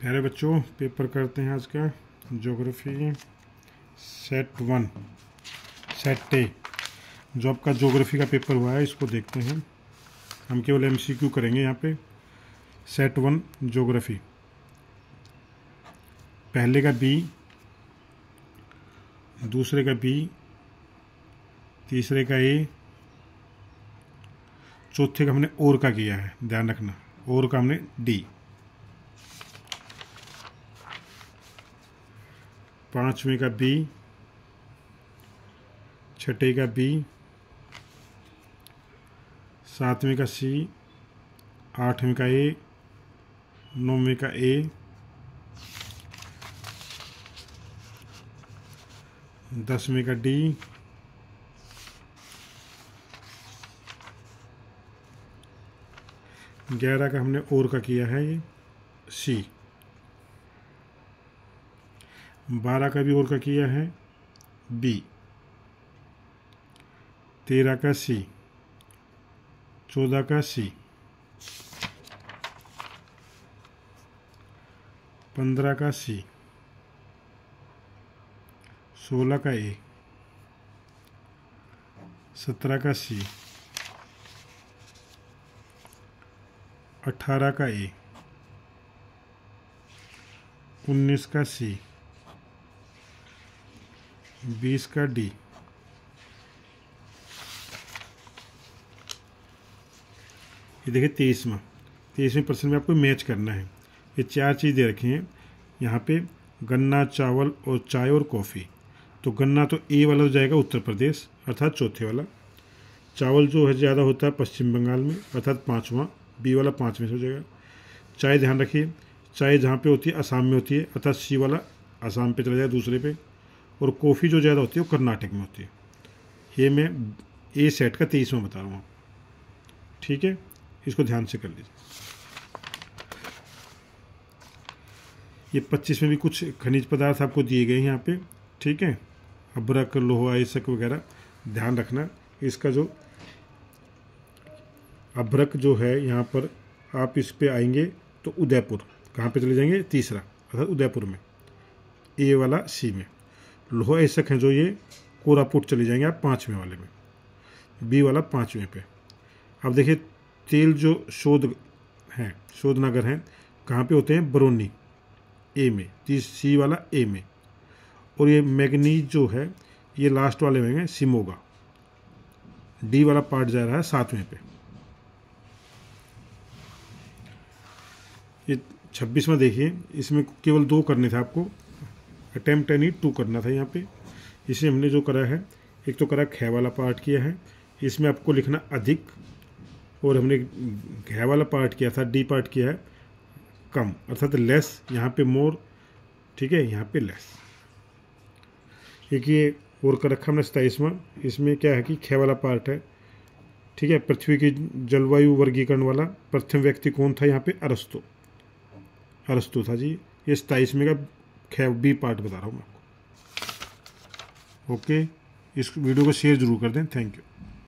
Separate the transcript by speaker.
Speaker 1: प्यारे बच्चों पेपर करते हैं आज का geography set one set A जो आपका ज्योग्राफी का पेपर हुआ है, इसको देखते हैं। हम केवल एम सी एमसीक्यू करेंगे यहाँ पे। सेट वन ज्योग्राफी पहले का बी दूसरे का बी तीसरे का ए चौथे का हमने और का किया है, ध्यान रखना। और का हमने डी पाँचवें का बी, छठे का बी, सातवें का सी, आठवें का ए, नौवें का ए, दसवें का डी, ग्यारह का हमने और का किया है ये सी। बारह का भी और का किया है? बी तेरह का सी चौदह का सी पंद्रह का सी सोलह का ए सत्रह का सी अठारह का ए उन्नीस का सी बीस का डी। ये देखिए तेईसवा तेईसवें प्रश्न में आपको मैच करना है। ये चार चीज़ दे रखी हैं। यहाँ पे गन्ना, चावल और चाय और कॉफ़ी। तो गन्ना तो ए वाला हो जाएगा उत्तर प्रदेश, अर्थात चौथे वाला। चावल जो है ज़्यादा होता है पश्चिम बंगाल में, अर्थात पाँचवा। बी वाला पाँचवें से हो जाएगा। चाय ध्यान रखिए। चाय जहाँ पे होती है असम में होती है, अर्थात सी वाला असम पे चला जाएगा दूसरे पे। और कॉफ़ी जो ज़्यादा होती है वो कर्नाटक में होती है। ये मैं ए सेट का तेईसवां बता रहा हूँ। ठीक है? इसको ध्यान से कर लीजिए। ये पच्चीस में भी कुछ खनिज पदार्थ आपको दिए गए हैं यहाँ पे। ठीक है? अबरक लोहा इसक वगैरह ध्यान रखना। इसका जो अभ्रक जो है यहाँ पर आप इस पे आएँगे तो उदयपुर। कहाँ पे चले जाएँगे? तीसरा, अर्थात उदयपुर में। ए वाला सी में। लोहा हैं जो ये कोरापुट चले जाएँगे आप पाँचवें वाले में। बी वाला पाँचवें पे। अब देखिए, तेल जो शोध हैं शोध नगर हैं, कहाँ पे होते हैं? बरौनी, ए में, तीस, सी वाला ए में। और ये मैगनीज जो है, ये लास्ट वाले में सिमोगा। डी वाला पार्ट जा रहा है सातवें पे। ये छब्बीसवा देखिए, इसमें केवल दो करने थे आपको। अटैम्प्ट एनी टू करना था यहाँ पे। इसे हमने जो करा है, एक तो करा खे वाला पार्ट किया है। इसमें आपको लिखना अधिक, और हमने घे वाला पार्ट किया था, डी पार्ट किया है, कम, अर्थात लेस, यहाँ पे मोर, ठीक है, यहाँ पे लेस। एक ये और कर रखा हमने सताईसवा इसमें क्या है कि खे वाला पार्ट है, ठीक है, पृथ्वी की जलवायु वर्गीकरण वाला प्रथम व्यक्ति कौन था यहाँ पे? अरस्तु। अरस्तु था जी। ये सताईस में का खे बी पार्ट बता रहा हूँ मैं आपको। ओके इस वीडियो को शेयर ज़रूर कर दें। Thank you